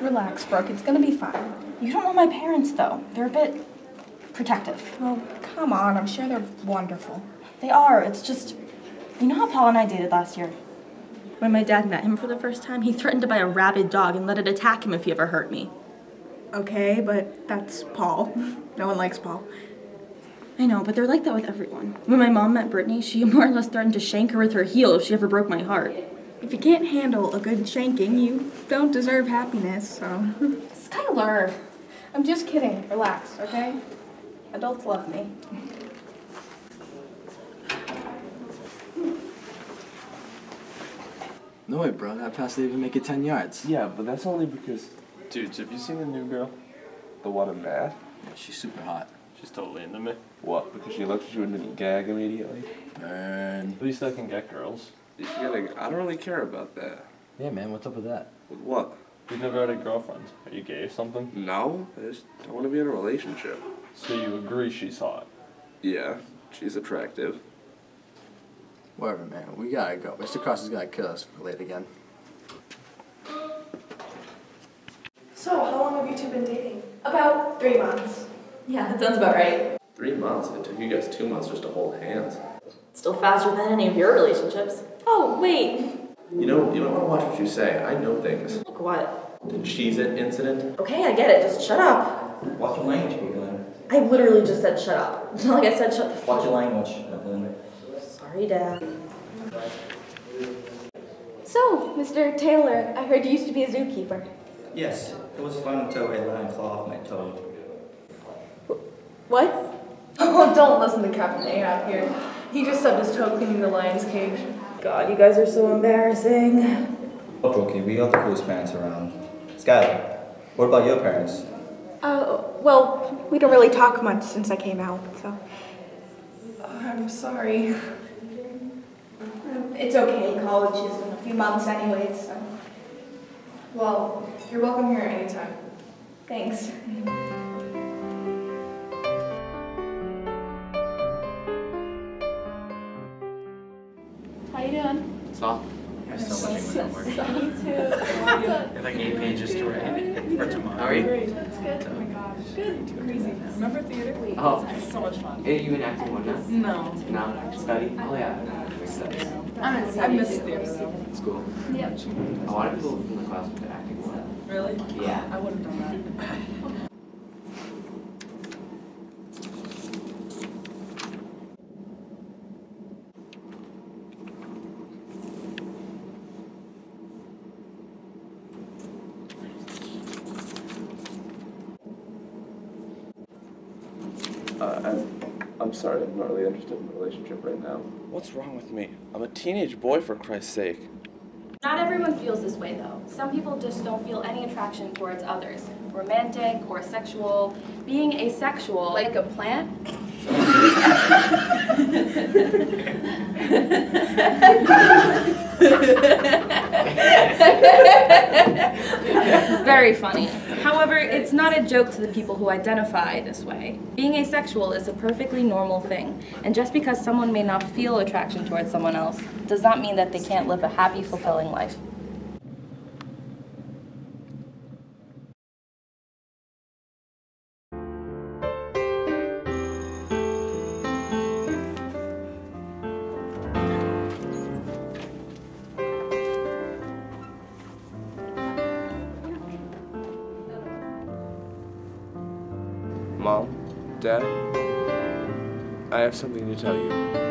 Relax, Brooke. It's gonna be fine. You don't know my parents, though. They're a bit protective. Oh, come on. I'm sure they're wonderful. They are. It's just, you know how Paul and I dated last year? When my dad met him for the first time, he threatened to buy a rabid dog and let it attack him if he ever hurt me. Okay, but that's Paul. No one likes Paul. I know, but they're like that with everyone. When my mom met Brittany, she more or less threatened to shank her with her heel if she ever broke my heart. If you can't handle a good shanking, you don't deserve happiness, so. Skylar! I'm just kidding. Relax, okay? Adults love me. Hmm. No way, bro. That pass didn't even make it 10 yards. Yeah, but that's only because. Dudes, have you seen the new girl? The one in math? Yeah, she's super hot. She's totally into me. What? Because she looks at you and didn't gag immediately? Burn. At least I can get girls. You gotta, I don't really care about that. Yeah, man. What's up with that? With what? You've never had a girlfriend. Are you gay or something? No, I just don't want to be in a relationship. So you agree she's hot? Yeah, she's attractive. Whatever, man. We gotta go. Mr. Cross is gonna kill us if we're late again. So, how long have you two been dating? About three months. Yeah, that sounds about right. Three months? It took you guys two months just to hold hands. Still faster than any of your relationships. Oh, wait. You know, you don't want to watch what you say. I know things. Like what? The Cheez It incident? Okay, I get it. Just shut up. Watch your language, Evelyn. I literally just said shut up. It's not like I said shut the Watch fuck your language, Evelyn. Sorry, Dad. So, Mr. Taylor, I heard you used to be a zookeeper. Yes, it was fun until a lion clawed off my toe. What? Oh, don't listen to Captain Ahab here. He just stubbed his toe cleaning the lion's cage. God, you guys are so embarrassing. Look, Rookie, we got the coolest parents around. Skylar, what about your parents? Uh, well, we don't really talk much since I came out, so. I'm sorry. It's okay, college is in a few months anyways, so. Well, you're welcome here anytime. Thanks. Doing? Stop. There's so much English homework. There's like eight pages to write for tomorrow. How are you? That's good. Oh my gosh. Good. Crazy. Remember theater? Oh. It's so much fun. Are you in acting one now? No. No? Study? Oh yeah. Studies. I I miss theater though. It's cool. Yep. A lot of people from the class went to acting one. Really? Yeah. I would have done that. Uh, I'm, I'm sorry, I'm not really interested in a relationship right now. What's wrong with me? I'm a teenage boy, for Christ's sake. Not everyone feels this way though. Some people just don't feel any attraction towards others. Romantic or sexual. Being asexual. Like a plant? Very funny. However, it's not a joke to the people who identify this way. Being asexual is a perfectly normal thing, and just because someone may not feel attraction towards someone else does not mean that they can't live a happy, fulfilling life. Mom, Dad, I have something to tell you.